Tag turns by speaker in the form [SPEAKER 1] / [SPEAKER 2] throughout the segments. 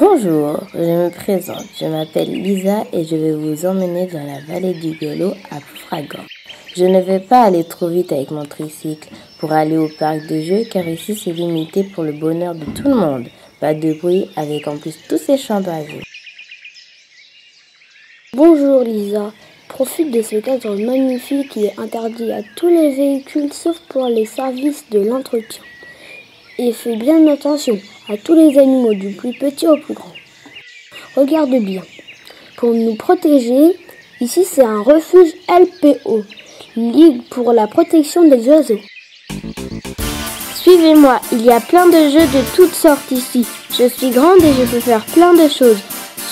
[SPEAKER 1] Bonjour, je me présente. Je m'appelle Lisa et je vais vous emmener dans la vallée du Golo à Fragan. Je ne vais pas aller trop vite avec mon tricycle pour aller au parc de jeux car ici c'est limité pour le bonheur de tout le monde. Pas de bruit avec en plus tous ces champs pavés.
[SPEAKER 2] Bonjour Lisa, profite de ce cadre magnifique qui est interdit à tous les véhicules sauf pour les services de l'entretien. Et fais bien attention à tous les animaux du plus petit au plus grand. Regarde bien. Pour nous protéger, ici c'est un refuge LPO, Ligue pour la protection des oiseaux. Suivez-moi, il y a plein de jeux de toutes sortes ici. Je suis grande et je peux faire plein de choses,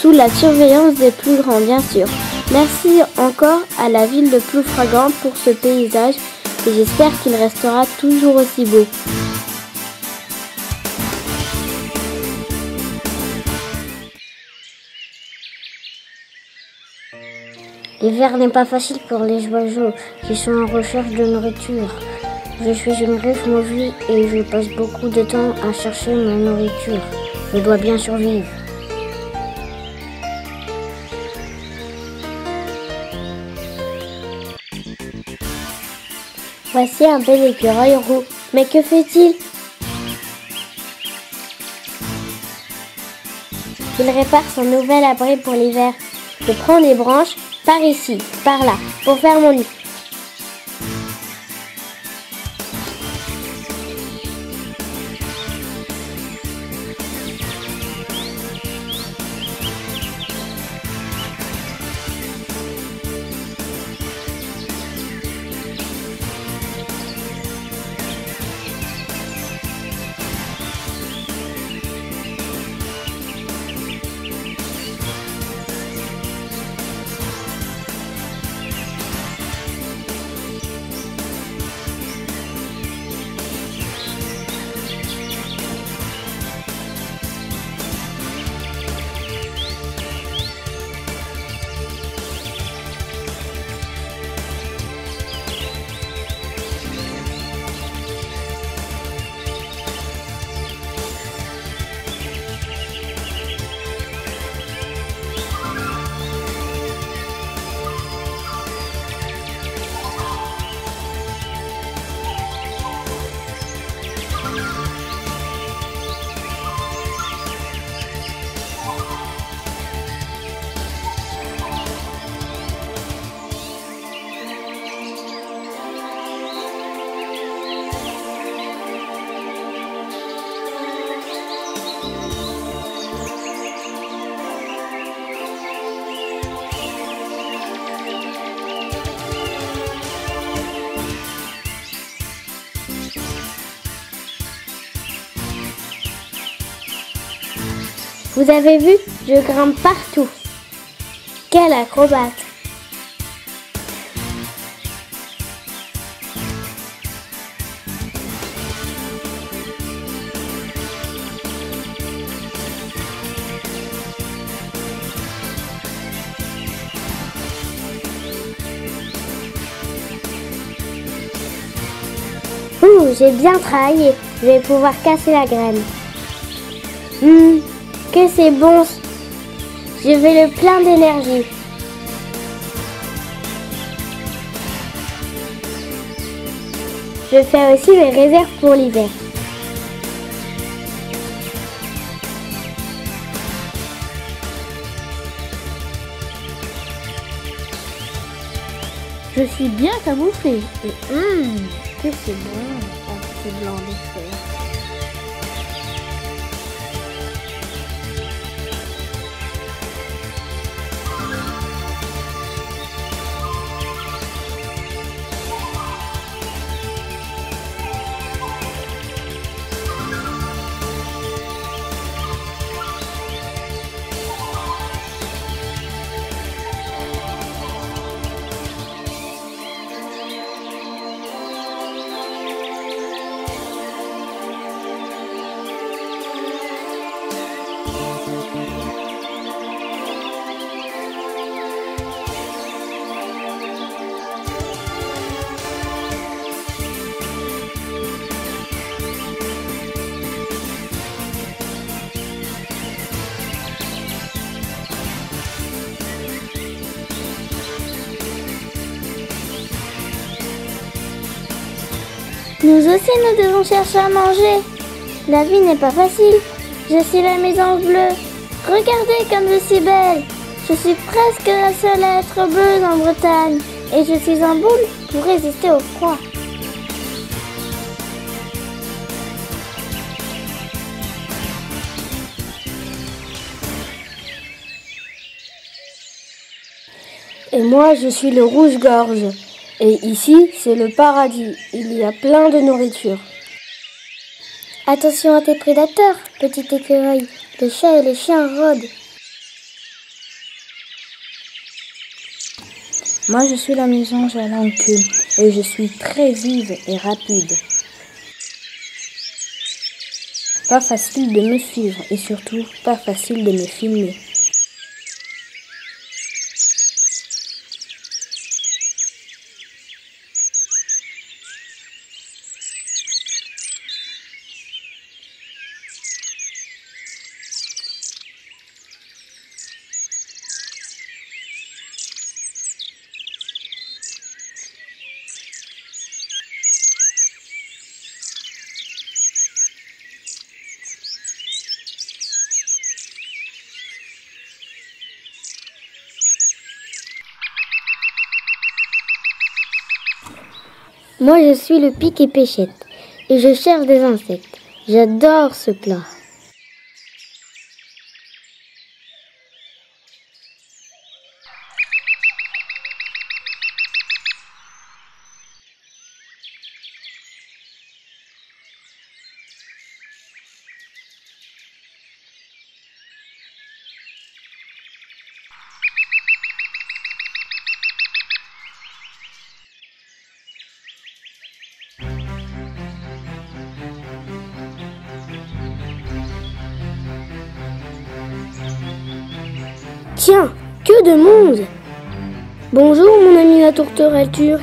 [SPEAKER 2] sous la surveillance des plus grands bien sûr. Merci encore à la ville de Ploufragan pour ce paysage et j'espère qu'il restera toujours aussi beau.
[SPEAKER 3] L'hiver n'est pas facile pour les oiseaux qui sont en recherche de nourriture. Je suis une griffe mobile et je passe beaucoup de temps à chercher ma nourriture. Je dois bien survivre.
[SPEAKER 4] Voici un bel écureuil roux. Mais que fait-il? Il répare son nouvel abri pour l'hiver. Je prends des branches par ici, par là, pour faire mon lit. Vous avez vu Je grimpe partout. Quel acrobate Ouh, j'ai bien travaillé. Je vais pouvoir casser la graine. Hmm, que c'est bon? Je vais le plein d'énergie. Je fais aussi mes réserves pour l'hiver.
[SPEAKER 2] Je suis bien camouflée. Et hum, que c'est bon, un petit blanc de Nous aussi, nous devons chercher à manger. La vie n'est pas facile. Je suis la maison bleue. Regardez comme je suis belle. Je suis presque la seule à être bleue en Bretagne. Et je suis en boule pour résister au froid.
[SPEAKER 5] Et moi, je suis le rouge-gorge. Et ici, c'est le paradis. Il y a plein de nourriture.
[SPEAKER 2] Attention à tes prédateurs, petit écureuil. Les chats et les chiens rôdent.
[SPEAKER 6] Moi, je suis la mésange à langue et je suis très vive et rapide. Pas facile de me suivre et surtout pas facile de me filmer.
[SPEAKER 2] Moi, je suis le pic et pêchette et je cherche des insectes. J'adore ce plat.
[SPEAKER 5] Bonjour mon ami la tourterelle turque.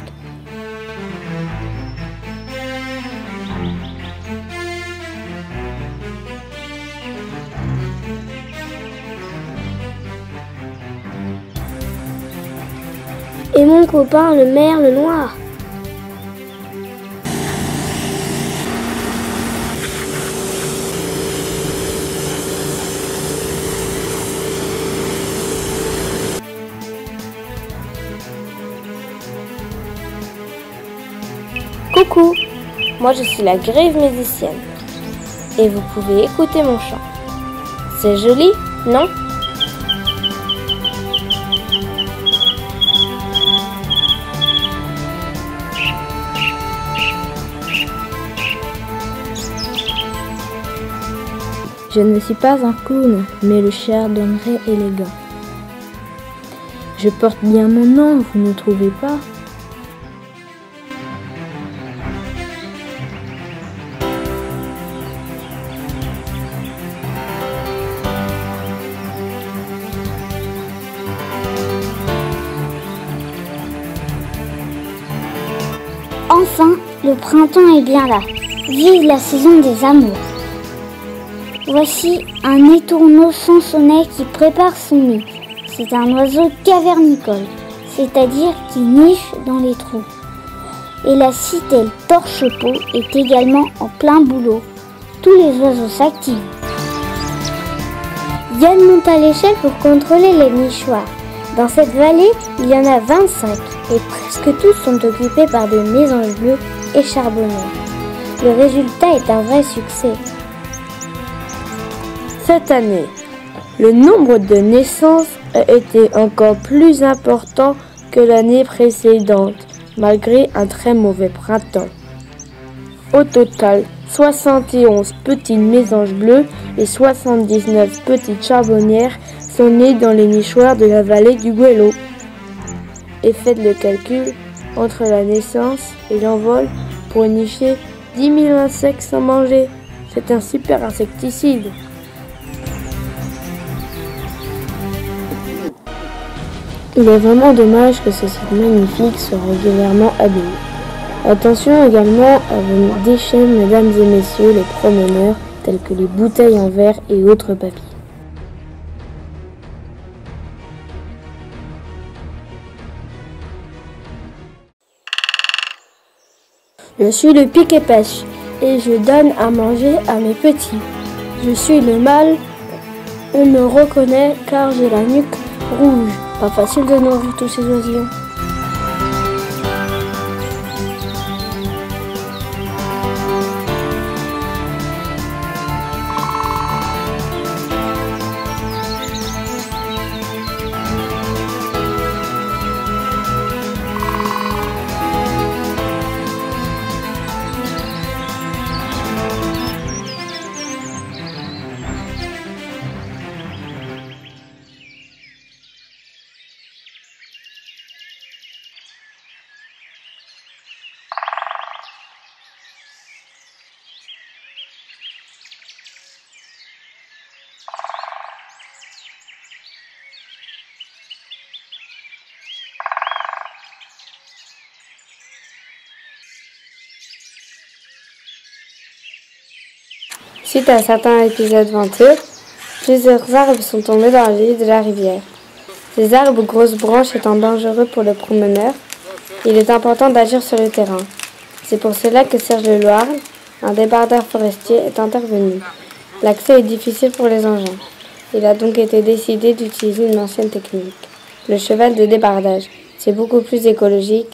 [SPEAKER 5] Et mon copain le merle noir.
[SPEAKER 6] Coucou, moi je suis la grève musicienne et vous pouvez écouter mon chant. C'est joli, non? Je ne suis pas un clown, mais le cher donnerait élégant. Je porte bien mon nom, vous ne trouvez pas?
[SPEAKER 2] Le printemps est bien là. Vive la saison des amours. Voici un étourneau sonnet qui prépare son nid. C'est un oiseau cavernicole, c'est-à-dire qui niche dans les trous. Et la citelle torche-peau est également en plein boulot. Tous les oiseaux s'activent. Yann monte à l'échelle pour contrôler les nichoirs. Dans cette vallée, il y en a 25 et presque tous sont occupés par des mésanges bleus et. Le résultat est un vrai succès.
[SPEAKER 6] Cette année, le nombre de naissances a été encore plus important que l'année précédente, malgré un très mauvais printemps. Au total, 71 petites mésanges bleues et 79 petites charbonnières sont nées dans les nichoirs de la vallée du Guelo. Et faites le calcul entre la naissance et l'envol pour nicher 10 000 insectes sans manger. C'est un super insecticide. Il est vraiment dommage que ce site magnifique soit régulièrement abîmé. Attention également à vos déchets, mesdames et messieurs les promeneurs, tels que les bouteilles en verre et autres papiers.
[SPEAKER 5] Je suis le pic et pêche et je donne à manger à mes petits. Je suis le mâle, on me reconnaît car j'ai la nuque rouge. Pas facile de nourrir tous ces oisillons.
[SPEAKER 2] Suite à certains épisodes venteux, plusieurs arbres sont tombés dans le lit de la rivière. Ces arbres aux grosses branches étant dangereux pour le promeneur, il est important d'agir sur le terrain. C'est pour cela que Serge Loire, un débardeur forestier, est intervenu. L'accès est difficile pour les engins. Il a donc été décidé d'utiliser une ancienne technique, le cheval de débardage. C'est beaucoup plus écologique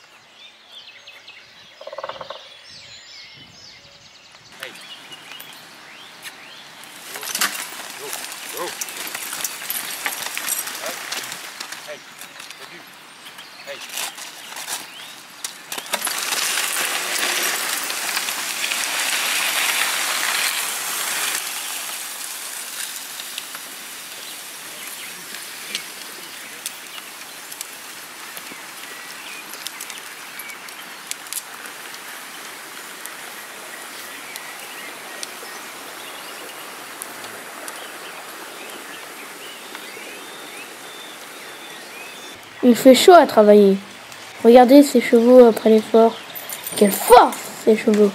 [SPEAKER 5] Il fait chaud à travailler. Regardez ces chevaux après l'effort. Quelle force ces chevaux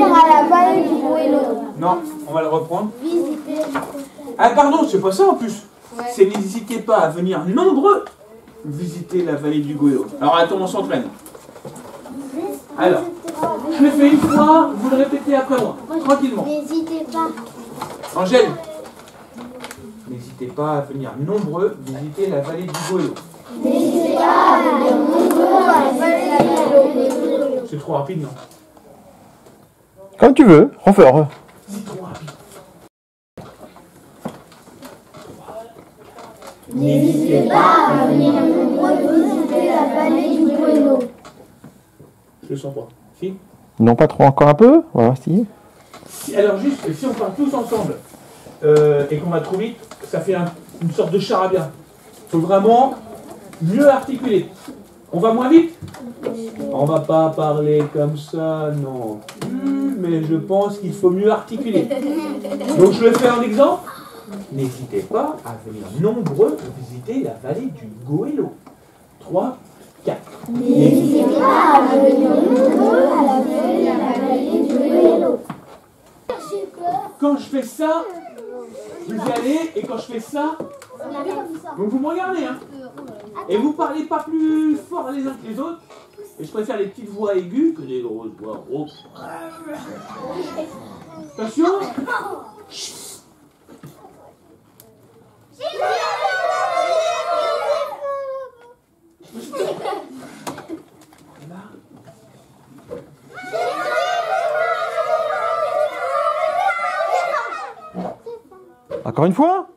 [SPEAKER 5] venir à la vallée du.
[SPEAKER 7] Non, on va le reprendre. Ah pardon, c'est pas ça en plus. C'est n'hésitez pas à venir nombreux visiter la vallée du Goélo. Alors attends, on s'entraîne. Alors, je le fais une fois, vous le répétez après moi, tranquillement.
[SPEAKER 2] N'hésitez pas.
[SPEAKER 7] Angèle, n'hésitez pas à venir nombreux visiter la vallée du Goélo. C'est trop rapide, non?
[SPEAKER 8] Comme tu veux, refais.
[SPEAKER 7] C'est trop rapide. Je le sens pas. Si
[SPEAKER 8] Non, pas trop, encore un peu Voilà, si.
[SPEAKER 7] Si- Alors juste, si on parle tous ensemble euh, et qu'on va trop vite, ça fait un- une sorte de charabia. Il faut vraiment mieux articuler. On va moins vite? On va pas parler comme ça, non. Hmm, Mais je pense qu'il faut mieux articuler. Donc je le fais en exemple. N'hésitez pas à venir nombreux visiter la vallée du Goélo. 3, 4. Quand je fais ça, vous y allez, et quand je fais ça, donc vous me regardez, hein. Et vous parlez pas plus fort les uns que les autres. Et je préfère les petites voix aiguës que les grosses voix rauques. Attention
[SPEAKER 8] Encore une fois?